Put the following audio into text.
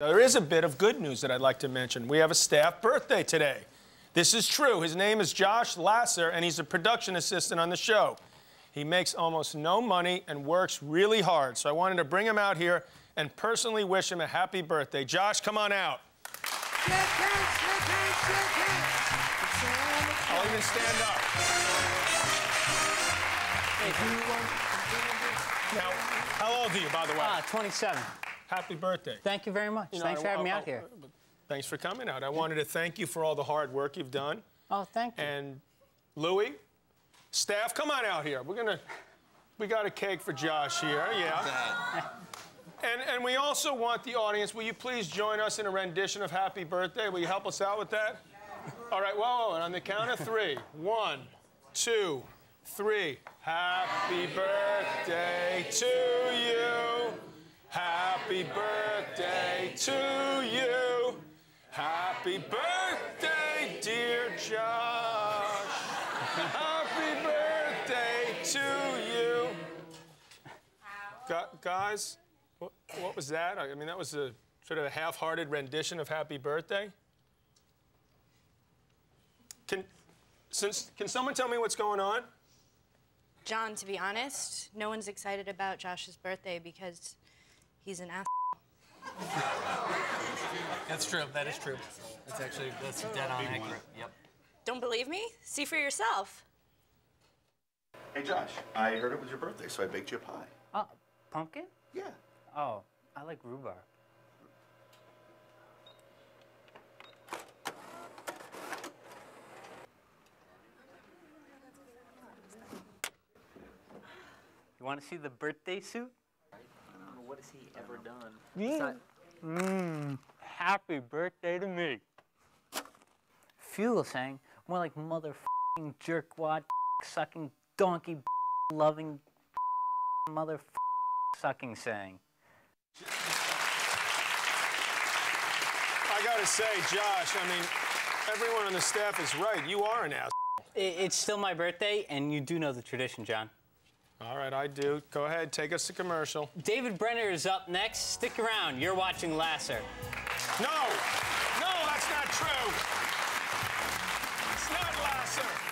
There is a bit of good news that I'd like to mention. We have a staff birthday today. This is true. His name is Josh Lasser, and he's a production assistant on the show. He makes almost no money and works really hard. So I wanted to bring him out here and personally wish him a happy birthday. Josh, come on out. I'll even stand up. Now, how old are you, by the way? Ah, 27. Happy birthday. Thank you very much. You know, Thanks I- for having me I- out here. Thanks for coming out. I wanted to thank you for all the hard work you've done. Oh, thank you. And Louie, staff, come on out here. We're gonna, we got a cake for Josh here, yeah. And, and we also want the audience, will you please join us in a rendition of Happy Birthday? Will you help us out with that? All right, whoa, whoa, and on the count of three. One, two, three. Happy birthday to you. Happy birthday to you. Happy birthday, dear Josh. Happy birthday to you. Gu- guys, what, what was that? I mean, that was a sort of a half-hearted rendition of Happy Birthday. Can, since, can someone tell me what's going on? John, to be honest, no one's excited about Josh's birthday because he's an ass. That's true. That is true. That's actually that's dead on accurate. Yep. Don't believe me? See for yourself. Hey, Josh, I heard it was your birthday, so I baked you a pie. Oh, pumpkin? Yeah. Oh, I like rhubarb. You want to see the birthday suit? What has he ever done? Mmm. mmm, happy birthday to me. Fugelsang, more like motherfucking jerkwad sucking donkey loving mother sucking saying. I gotta say, Josh, I mean, everyone on the staff is right. You are an ass. It's still my birthday, and you do know the tradition, John. All right, I do. Go ahead, take us to commercial. David Brenner is up next. Stick around. You're watching Lasser. No! No, that's not true! It's not Lasser!